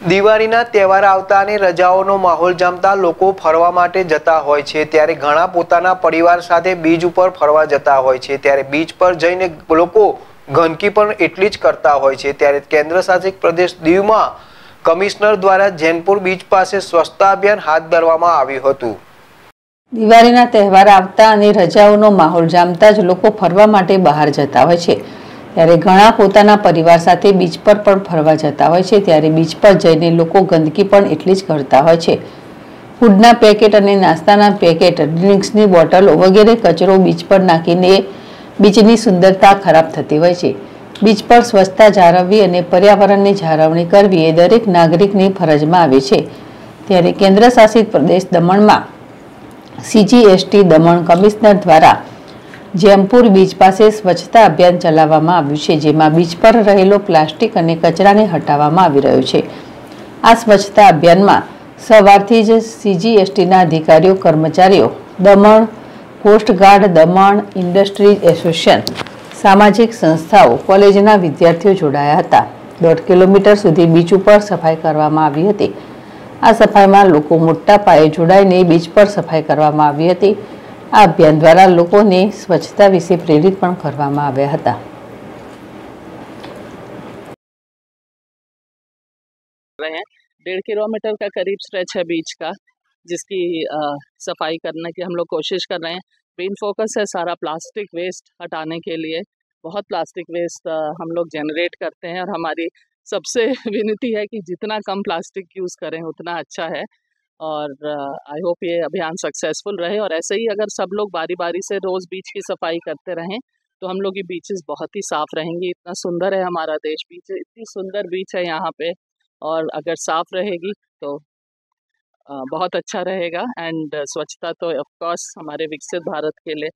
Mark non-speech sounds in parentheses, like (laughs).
દિવાળીના તહેવાર આવતા અને રજાઓનો માહોલ જામતા લોકો ફરવા માટે જતા હોય છે. ત્યારે ઘણા પોતાના પરિવાર સાથે બીચ ઉપર ફરવા જતા હોય છે. ત્યારે બીચ પર જઈને લોકો ગંદકી પણ એટલી જ કરતા હોય છે. ત્યારે કેન્દ્ર શાસિત પ્રદેશ દીવમાં કમિશનર દ્વારા જૈનપુર બીચ પાસે સ્વચ્છતા અભિયાન હાથ ધરવામાં આવ્યું હતું. દિવાળીના તહેવાર આવતા અને રજાઓનો માહોલ જામતા જ લોકો ફરવા માટે બહાર જતા હોય છે. ત્યારે ઘણા પોતાના પરિવાર સાથે બીચ પર પણ ફરવા જતા હોય છે. ત્યારે બીચ પર જઈને લોકો ગંદકી પણ એટલી જ કરતા હોય છે. ફૂડના પેકેટ અને નાસ્તાના પેકેટ, ડ્રિંક્સની બોટલો વગેરે કચરો બીચ પર નાખીને બીચની સુંદરતા ખરાબ થતી હોય છે. બીચ પર સ્વચ્છતા જાળવવી અને પર્યાવરણની જાળવણી કરવી એ દરેક નાગરિકની ફરજમાં આવે છે. ત્યારે કેન્દ્ર શાસિત પ્રદેશ દમણમાં સીજીએસટી દમણ કમિશનર દ્વારા જેમપુર બીચ પાસે સ્વચ્છતા અભિયાન ચલાવવામાં આવ્યું છે, જેમાં બીચ પર રહેલો પ્લાસ્ટિક અને કચરાને હટાવવામાં આવી રહ્યો છે. આ સ્વચ્છતા અભિયાનમાં સવારથી જ સીજીએસટીના અધિકારીઓ, કર્મચારીઓ, Daman coast guard Daman industries association સામાજિક સંસ્થાઓ, કોલેજના વિદ્યાર્થીઓ જોડાયા હતા. દોઢ કિલોમીટર સુધી બીચ ઉપર સફાઈ કરવામાં આવી હતી. આ સફાઈમાં લોકો મોટા પાયે જોડાઈને બીચ પર સફાઈ કરવામાં આવી હતી. આ અભિયાન દ્વારા લોકોને સ્વચ્છતા વિશે પ્રેરિત પણ કરવામાં આવ્યા હતા रहे हैं डेढ़ किलोमीटर का करीब स्ट्रेच है बीच का जिसकी अ, सफाई करने की हम लोग कोशिश कर रहे हैं मेन फोकस है सारा प्लास्टिक वेस्ट हटाने के लिए बहुत प्लास्टिक वेस्ट हम लोग जनरेट करते हैं और हमारी सबसे (laughs) विनती है कि जितना कम प्लास्टिक यूज़ करें उतना अच्छा है और आई होप ये अभियान सक्सेसफुल रहे और ऐसे ही अगर सब लोग बारी बारी से रोज़ बीच की सफ़ाई करते रहें तो हम लोग की बीचेस बहुत ही साफ़ रहेंगी। इतना सुंदर है हमारा देश बीच इतनी सुंदर बीच है यहाँ पे और अगर साफ़ रहेगी तो बहुत अच्छा रहेगा। एंड स्वच्छता तो ऑफकोर्स हमारे विकसित भारत के लिए